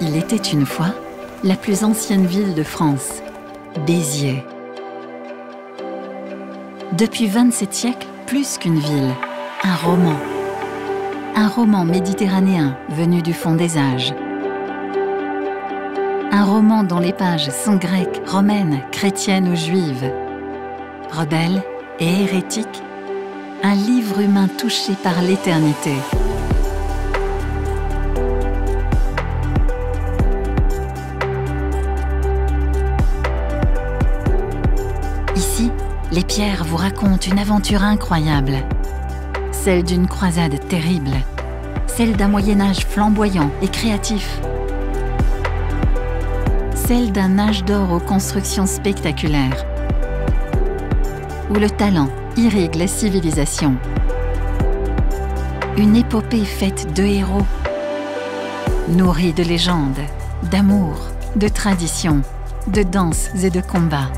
Il était une fois la plus ancienne ville de France, Béziers. Depuis 27 siècles, plus qu'une ville, un roman. Un roman méditerranéen venu du fond des âges. Un roman dont les pages sont grecques, romaines, chrétiennes ou juives. Rebelles et hérétiques, un livre humain touché par l'éternité. Ici, les pierres vous racontent une aventure incroyable. Celle d'une croisade terrible. Celle d'un Moyen Âge flamboyant et créatif. Celle d'un âge d'or aux constructions spectaculaires. Où le talent irrigue la civilisation. Une épopée faite de héros, nourrie de légendes, d'amour, de traditions, de danses et de combats.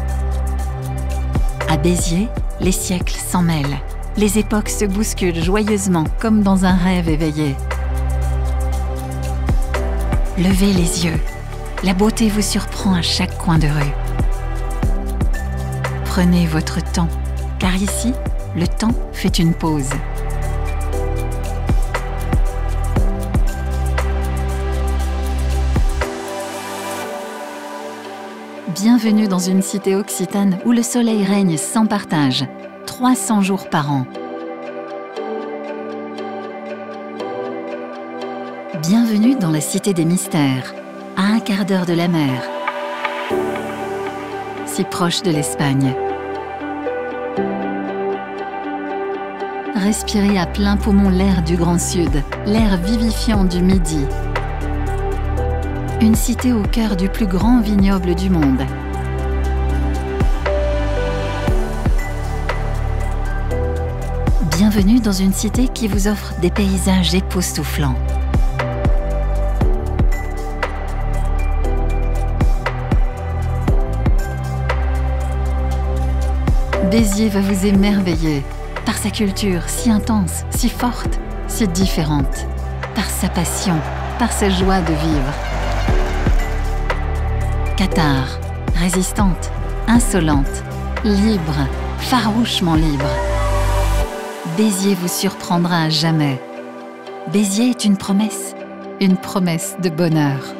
À Béziers, les siècles s'en mêlent. Les époques se bousculent joyeusement comme dans un rêve éveillé. Levez les yeux. La beauté vous surprend à chaque coin de rue. Prenez votre temps, car ici, le temps fait une pause. Bienvenue dans une cité occitane où le soleil règne sans partage, 300 jours par an. Bienvenue dans la cité des mystères, à un quart d'heure de la mer, si proche de l'Espagne. Respirez à plein poumon l'air du Grand Sud, l'air vivifiant du Midi, une cité au cœur du plus grand vignoble du monde. Bienvenue dans une cité qui vous offre des paysages époustouflants. Béziers va vous émerveiller par sa culture si intense, si forte, si différente, par sa passion, par sa joie de vivre. Qatar, résistante, insolente, libre, farouchement libre. Béziers vous surprendra à jamais. Béziers est une promesse, une promesse de bonheur.